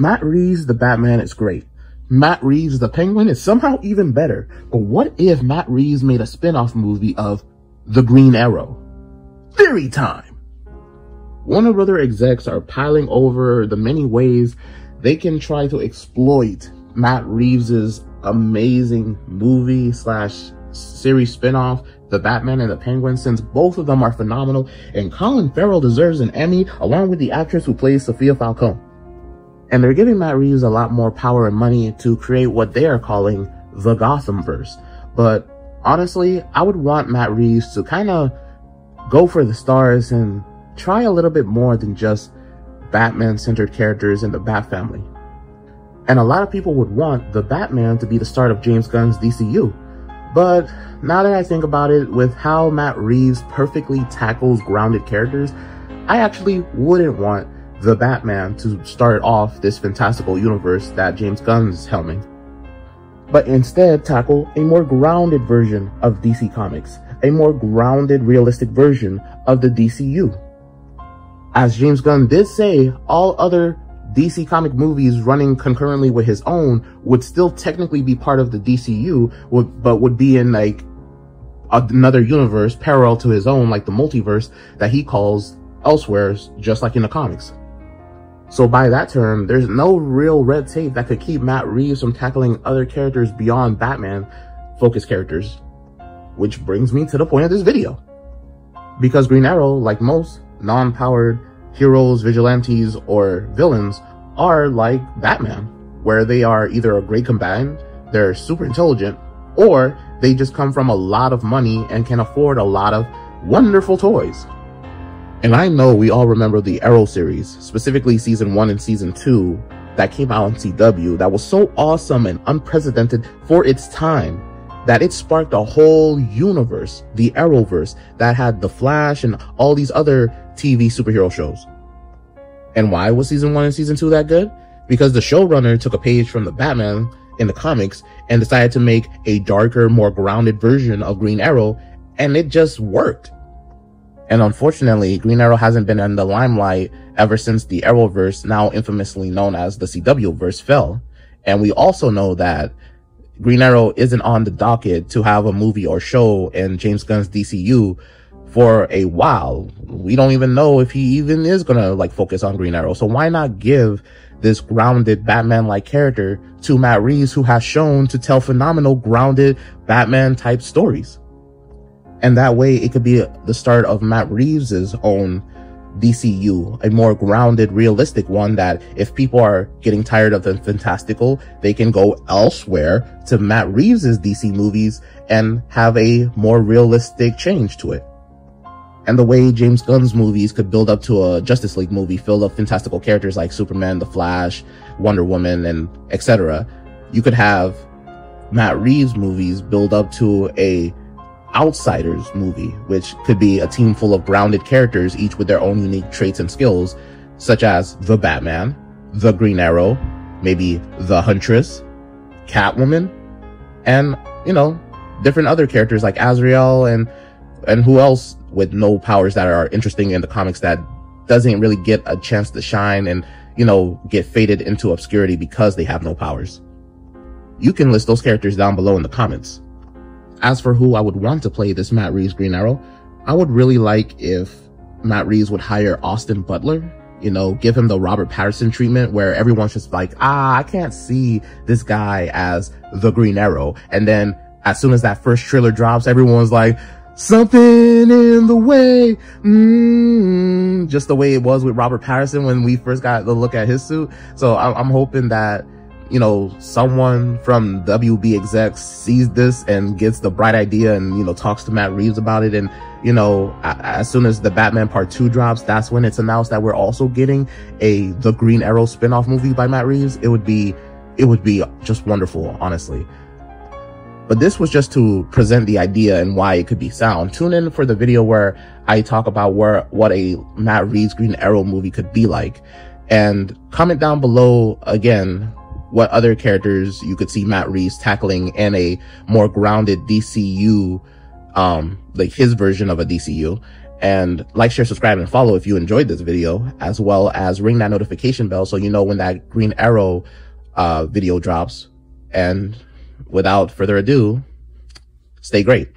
Matt Reeves, the Batman is great. Matt Reeves, the Penguin is somehow even better. But what if Matt Reeves made a spin-off movie of The Green Arrow? Theory time! Warner Brother execs are piling over the many ways they can try to exploit Matt Reeves's amazing movie slash series spinoff, The Batman and the Penguin, since both of them are phenomenal, and Colin Farrell deserves an Emmy along with the actress who plays Sofia Falcone. And they're giving Matt Reeves a lot more power and money to create what they are calling the Gothamverse. But honestly, I would want Matt Reeves to kind of go for the stars and try a little bit more than just Batman-centered characters in the Bat family. And a lot of people would want the Batman to be the start of James Gunn's DCU. But now that I think about it, with how Matt Reeves perfectly tackles grounded characters, I actually wouldn't want the Batman to start off this fantastical universe that James Gunn's helming. But instead tackle a more grounded version of DC Comics, a more grounded, realistic version of the DCU. As James Gunn did say, all other DC comic movies running concurrently with his own would still technically be part of the DCU, but would be in like another universe parallel to his own, like the multiverse that he calls elsewhere, just like in the comics. So by that term, there's no real red tape that could keep Matt Reeves from tackling other characters beyond Batman focused characters. Which brings me to the point of this video. Because Green Arrow, like most non-powered heroes, vigilantes, or villains are like Batman, where they are either a great combatant, they're super intelligent, or they just come from a lot of money and can afford a lot of wonderful toys. And I know we all remember the Arrow series, specifically season 1 and season 2 that came out on CW that was so awesome and unprecedented for its time that it sparked a whole universe, the Arrowverse, that had The Flash and all these other TV superhero shows. And why was season one and season two that good? Because the showrunner took a page from the Batman in the comics and decided to make a darker, more grounded version of Green Arrow, and it just worked. And unfortunately, Green Arrow hasn't been in the limelight ever since the Arrowverse, now infamously known as the CW verse, fell. And we also know that Green Arrow isn't on the docket to have a movie or show in James Gunn's DCU for a while. We don't even know if he even is gonna like focus on Green Arrow. So why not give this grounded Batman like character to Matt Reeves, who has shown to tell phenomenal grounded Batman type stories? And that way it could be the start of Matt Reeves's own DCU, a more grounded, realistic one that if people are getting tired of the fantastical, they can go elsewhere to Matt Reeves's DC movies and have a more realistic change to it. And the way James Gunn's movies could build up to a Justice League movie filled of fantastical characters like Superman, The Flash, Wonder Woman, and etc. You could have Matt Reeves movies build up to a Outsiders movie, which could be a team full of grounded characters, each with their own unique traits and skills, such as the Batman, the Green Arrow, maybe the Huntress, Catwoman, and, you know, different other characters like Azrael and, and who else with no powers that are interesting in the comics that doesn't really get a chance to shine and, you know, get faded into obscurity because they have no powers. You can list those characters down below in the comments. As for who I would want to play this Matt Reeves Green Arrow, I would really like if Matt Reeves would hire Austin Butler, you know, give him the Robert Pattinson treatment where everyone's just like, ah, I can't see this guy as the Green Arrow. And then as soon as that first trailer drops, everyone's like, something in the way. Mm, just the way it was with Robert Pattinson when we first got the look at his suit. So I'm hoping that you know, someone from WB execs sees this and gets the bright idea and, you know, talks to Matt Reeves about it. And, you know, as soon as the Batman part two drops, that's when it's announced that we're also getting a The Green Arrow spinoff movie by Matt Reeves. It would be, it would be just wonderful, honestly. But this was just to present the idea and why it could be sound. Tune in for the video where I talk about where, what a Matt Reeves Green Arrow movie could be like. And comment down below again what other characters you could see Matt Reeves tackling in a more grounded DCU, um, like his version of a DCU. And like, share, subscribe, and follow if you enjoyed this video, as well as ring that notification bell so you know when that Green Arrow uh, video drops. And without further ado, stay great.